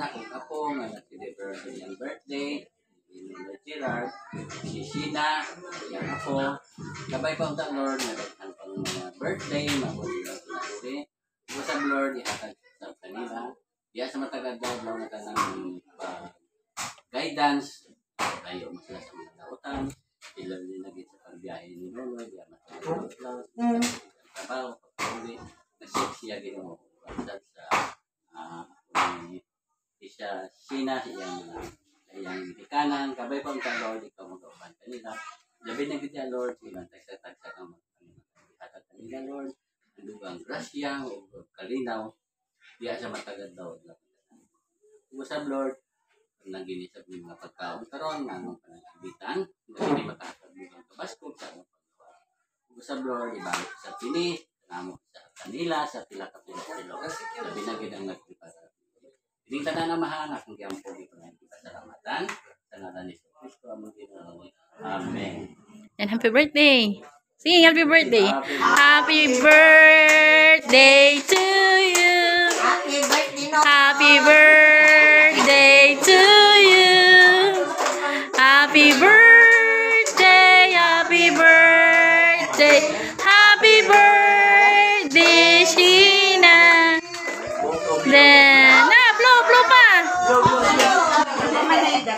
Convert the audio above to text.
anak kong apo, nga nag-deliver sa iyang birthday, Lord Gerard, si Sheena, iyang apo, gabay pa ang Lord, nga daghang pang mga birthday, mabuti lang pinaturi. Ito sa Lord, ihatag sa kanila. Diya sa matagad daw, daw na uh, guidance, tayo mo sila sa mga dautan, sila din naging sa pagbiyahe ni Lolo, diya matagad daw, trabaho, pagpuli, kasi siya ginawa siya sina siyang iyang ikanan kabay pa ang Lord ikaw mag-uban. Kanila labi na gid Lord ilang tagsa tagsa ang hatag kanila Lord ang dugang grasya o kalinaw. Diya sa matagad daw. Usab Lord ang nagini sa mga pagkaon karon nga ang panangitan nga hindi makakabig ang kabasko sa among paggawa usab Lord ibalik sa pinis namo sa kanila sa pila ka pila sila labi na gid ang nagprepare Hindi ka na namahanak ng kiyampo dito na hindi pasalamatan sa ngalan ni Kristo among Ginoo. Amen. And happy birthday. Sing happy birthday. Happy Happy birthday to you. Happy birthday? Happy birthday